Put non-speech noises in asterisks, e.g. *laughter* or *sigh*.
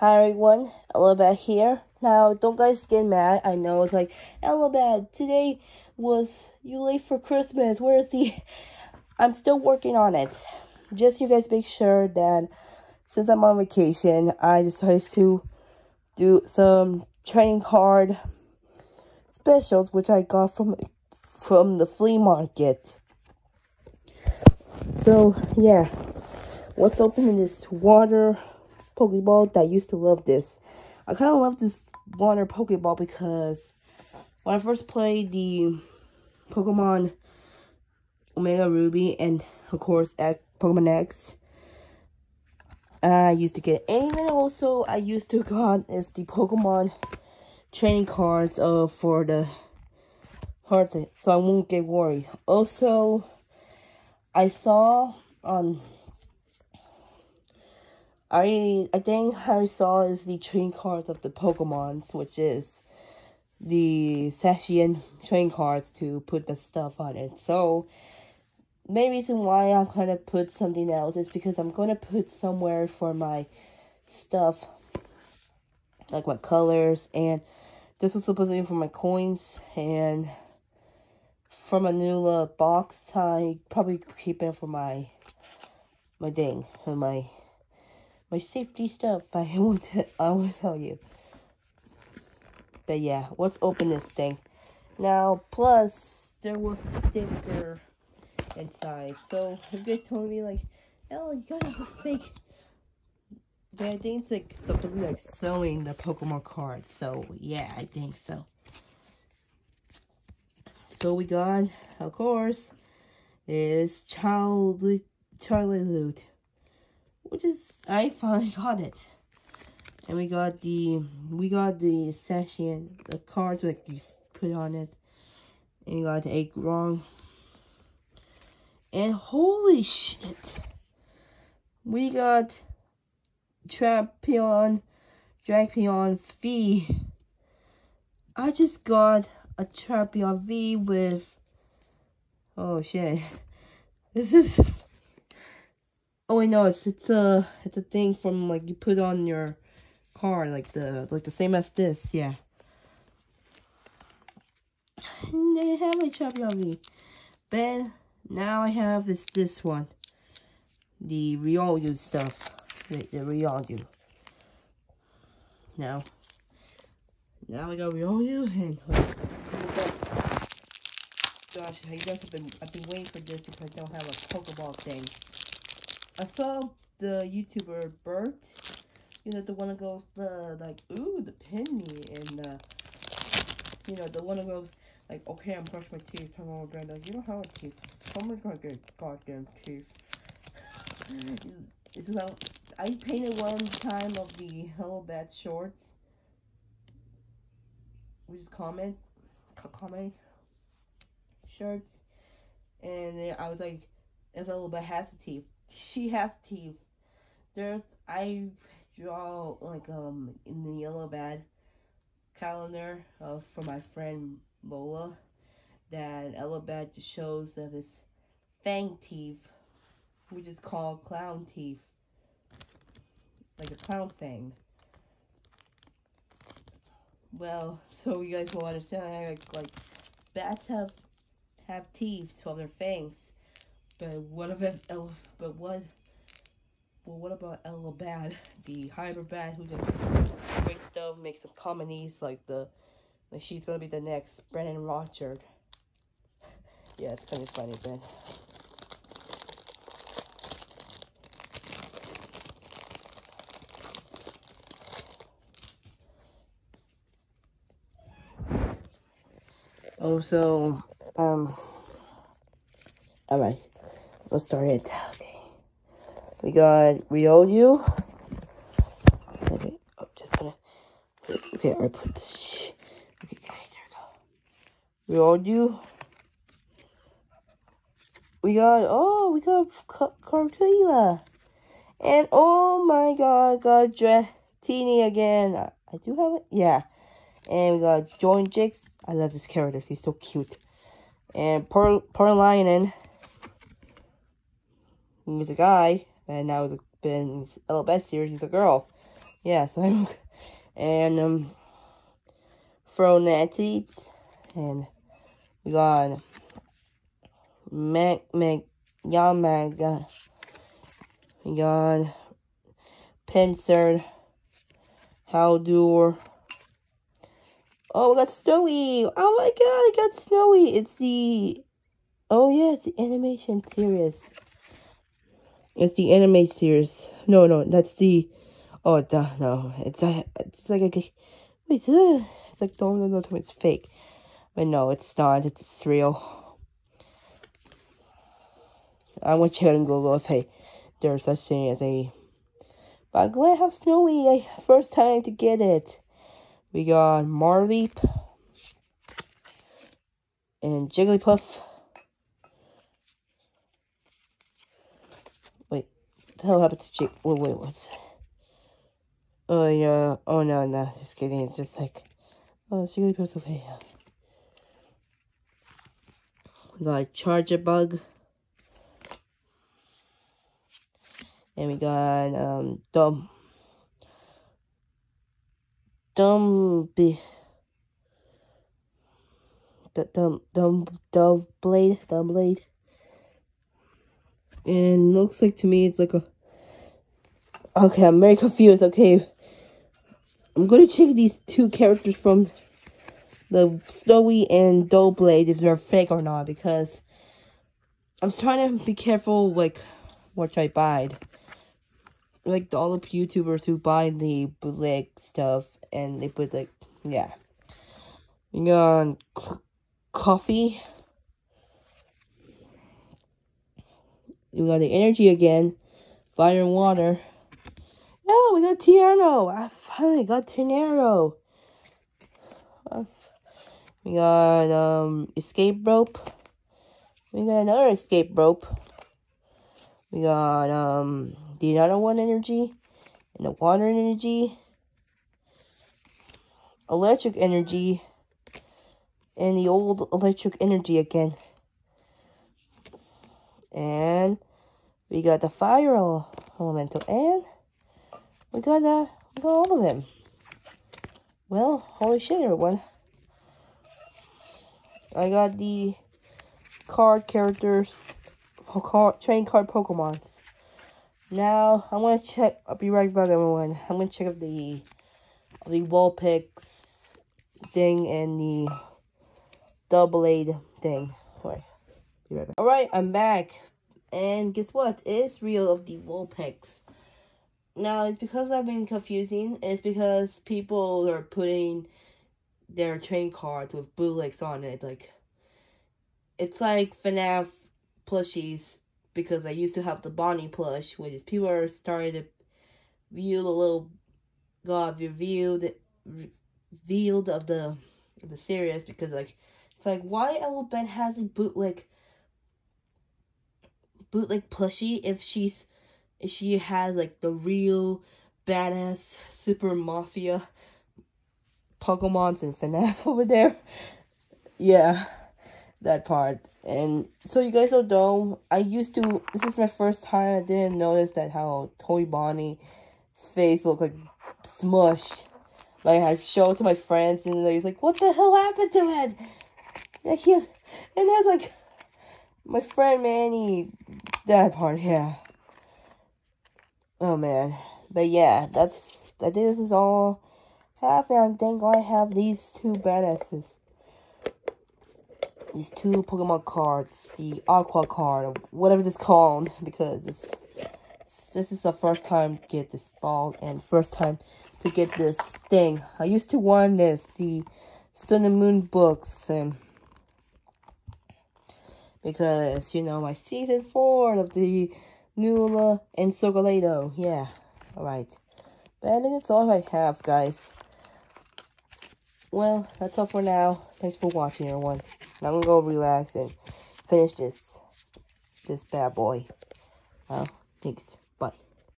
Hi everyone, Elabad here. Now, don't guys get mad. I know it's like, Elabad, today was you late for Christmas. Where's the... *laughs* I'm still working on it. Just you guys make sure that since I'm on vacation, I decided to do some trading card specials, which I got from from the flea market. So, yeah. What's opening this water Pokeball that used to love this. I kind of love this water Pokeball because when I first played the Pokemon Omega Ruby and of course at Pokemon X, I used to get and also I used to got is the Pokemon training cards uh for the cards so I won't get worried. Also I saw on I I think I saw is the train cards of the Pokemons, which is the Session train cards to put the stuff on it. So main reason why I'm gonna put something else is because I'm gonna put somewhere for my stuff like my colors and this was supposed to be for my coins and from a new uh, box I probably keep it for my my thing my my safety stuff *laughs* I t I will tell you. But yeah, let's open this thing. Now, plus, there was a sticker inside. So, you guys told me, like, oh, you got a fake. But I think it's like be like selling the Pokemon cards. So, yeah, I think so. So, we got, of course, is Charlie, Charlie Loot which is I finally *laughs* got it. And we got the we got the session, the cards that you put on it. And got egg wrong. And holy shit. We got Drapion, Drapion V. I just got a Drapion V with oh shit. *laughs* This is Oh wait, no, it's it's a it's a thing from like you put on your car, like the like the same as this, yeah. They have a on me, but now I have is this one, the Riolu stuff, the, the Riolu. Now, now I got Riolu and. Oh, gosh, you guys have been I've been waiting for this because I don't have a Pokeball thing. I saw the YouTuber Bert, you know, the one that goes the like, ooh, the penny, and uh, you know, the one that goes like, okay, I'm brushing my teeth. Come on, Brenda, you don't have a teeth. Someone's gonna get goddamn teeth. *laughs* Like I painted one time of the Hello Bad shorts, which is comment, comment shirts, and I was like, if a little bit has a teeth she has teeth. There's I draw like um in the yellow bad calendar uh, for my friend Lola that Elabad just shows that it's fang teeth, which is called clown teeth, like a clown fang. Well, so you guys will understand, like, like bats have have teeth for their fangs. But what about El? But what? Well, what about Ella Bad, the hybrid bad who just great stuff, makes some comedies like the, like she's gonna be the next Brennan Rochard. yeah, it's kind of funny, Ben. so um, alright. Let's start it. Okay. We got Riolu. Okay. Oh, just gonna. Okay, I put this. Okay, guys, there we go. Riolu. We got. Oh, we got Cartilla. And oh my god, got Dratini again. I, I do have it. Yeah. And we got Join Jix. I love this character. He's so cute. And Pearl, Pearl Lionin. He was a guy, and now he's been in Best series, he's a girl. yeah, so *laughs* and um Phronetes and we got Mac Mac Yamaga. We got Pinsir, Haldur. Oh, we got Snowy. Oh my god, I got Snowy. It's the Oh yeah, it's the animation series. It's the anime series. No, no, that's the. Oh, duh, no. It's a. It's like a. Wait, it's, like don't no, no, no, it's fake. But no, it's not. It's real. I want to check and Google if hey, there's such thing as a. But I'm glad have Snowy. First time to get it. We got Mareep and Jigglypuff. The hell happened to? Wait, wait, what's... Oh, yeah. Oh, no, no. Just kidding. It's just like... Oh, Jigglypuff's okay. We got a Bug, And we got, um, Dumb... Dumb... Dumb... Dumb... Dumb Blade? Doublade? And looks like to me it's like a... Okay, I'm very confused. Okay. I'm going to check these two characters from the Snowy and Doublade if they're fake or not because I'm trying to be careful like what I buy. Like all the YouTubers who buy the bootleg stuff and they put like yeah. You got coffee We got the energy again. Fire and water. Oh, we got Tierno. I finally got Tierno. Uh, we got um escape rope. We got another escape rope. We got um the another one energy and the water energy. Electric energy and the old electric energy again. And we got the fire elemental. And we got, uh, we got all of them. Well, holy shit, everyone. I got the card characters, train card Pokemons. Now, I'm gonna check, I'll be right back, everyone. I'm gonna check out the, the Vulpix thing and the Doublade thing. Wait. Right Alright, I'm back. And guess what? It's real of the Vulpix. Now, it's because I've been confusing. It's because people are putting their train cards with bootlegs on it. Like, it's like FNAF plushies because I used to have the Bonnie plush, which is people are starting to view the little God revealed revealed of the of the series because like it's like why Elephant has a bootleg bootleg plushie if she's if she has like the real badass super mafia Pokemons and FNAF *laughs* over there. Yeah, that part. And so you guys don't know, I used to, this is my first time, I didn't notice that how Toy Bonnie's face looked like smushed. Like, I showed it to my friends, and they're like, what the hell happened to it? And, he has, and there's like, my friend Manny, that part, yeah. Oh man, but yeah, that's I think this is all have, and thank God I have these two badasses. These two Pokemon cards, the Aqua card, whatever it's called, because this this is the first time to get this ball and first time to get this thing. I used to want this, the Sun and Moon books, and because, you know, my season four of the Nula and Solgaleo. Yeah, alright. But that's all I have, guys. Well, that's all for now. Thanks for watching, everyone. Now I'm gonna go relax and finish this, this bad boy. Well, thanks.